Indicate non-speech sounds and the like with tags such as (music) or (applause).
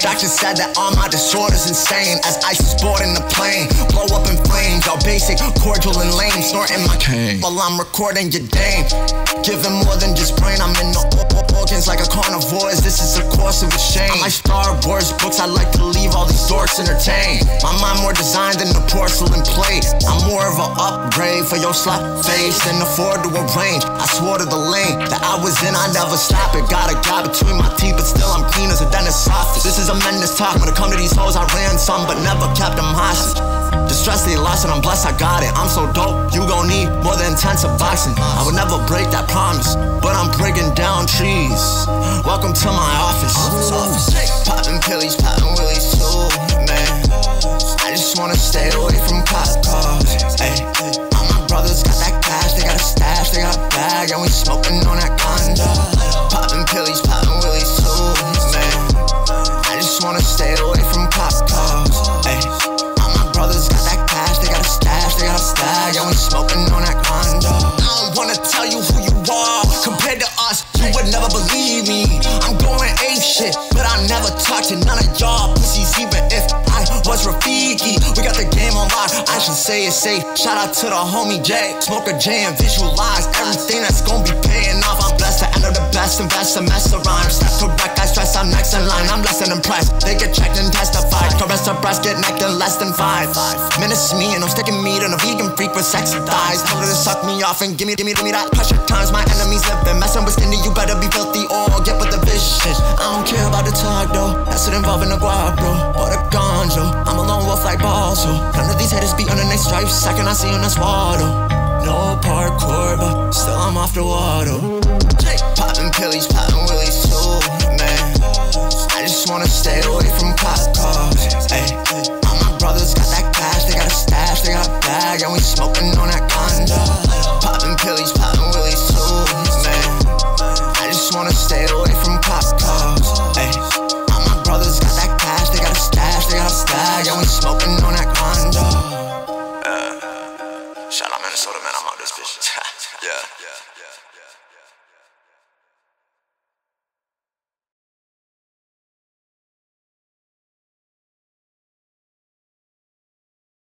Doctor said that all my disorders insane. As ice is boarding the plane, blow up in flames. All basic, cordial and lame, snorting my cane while I'm recording your dame. Giving more than just brain, I'm in the organs like a carnivore. This is a course of a shame. I like Star Wars books, I like to leave all these dorks entertained. My mind more designed than the porcelain plate. I'm more of an upgrade for your slap face than afford to arrange. I swore to the lane that I was in, I never stop it. Got a guy between my teeth, but still I'm clean as a dentist's office. This is a menace talk. When it come to these hoes, I ran some, but never kept them hostage. Distress they lost and I'm blessed I got it. I'm so dope, you gon' need more than intensive boxing. I would never break that promise, but I'm breaking down trees. Welcome to my office. Popping pillies, popping willies too, man. I just wanna stay away from cop cars. Ay. All my brothers got that cash, they got a stash, they got a bag, and we smoking on that would never believe me. I'm going ape shit, but I never talk to none of y'all pussies, even if I was Rafiki. We got the game on lock, I should say it's safe. Shout out to the homie Jay, Smoker J, and visualize everything that's gonna be paying off. I'm blessed to enter the best, and mess around. Step They get checked and testified. Caress her breast, get necked in less than five. Minutes me, and I'm sticking meat on a vegan freak with sexy thighs. Tell her to suck me off and give me, give me, give me that pressure times. My enemies living, messing with skinny, you better be filthy or get with the vision. I don't care about the talk though, that's it involving the guap, bro. Or the ganja. I'm a lone wolf like Balto. None of these haters be on the next stripe. Second I see on this water. No parkour, but still I'm off the water. Popping pillies, brothers got that cash, they got a stash, they got a bag, and we smoking on that ganja. Popping pillies, popping willies too, man. I just wanna stay away from cop cars. Ay. All my brothers got that cash, they got a stash, they got a stag, and we smoking on that ganja. Uh, shout out Minnesota, man, I'm out this bitch. (laughs) yeah.